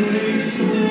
Christus